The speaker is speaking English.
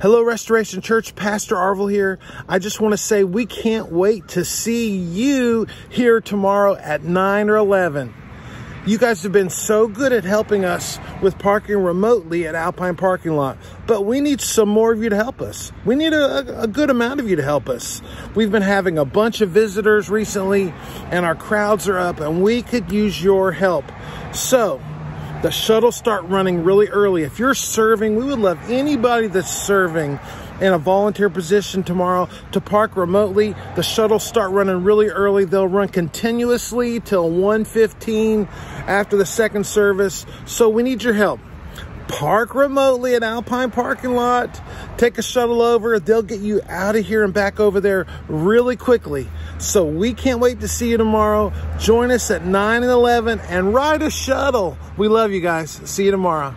Hello, Restoration Church. Pastor Arville here. I just want to say we can't wait to see you here tomorrow at 9 or 11. You guys have been so good at helping us with parking remotely at Alpine Parking Lot, but we need some more of you to help us. We need a, a, good amount of you to help us. We've been having a bunch of visitors recently, and our crowds are up, and we could use your help. So, the shuttles start running really early. If you're serving, we would love anybody that's serving in a volunteer position tomorrow to park remotely. The shuttles start running really early. They'll run continuously till 1:15 after the second service. So we need your help park remotely at Alpine parking lot, take a shuttle over. They'll get you out of here and back over there really quickly. So we can't wait to see you tomorrow. Join us at 9 and 11 and ride a shuttle. We love you guys. See you tomorrow.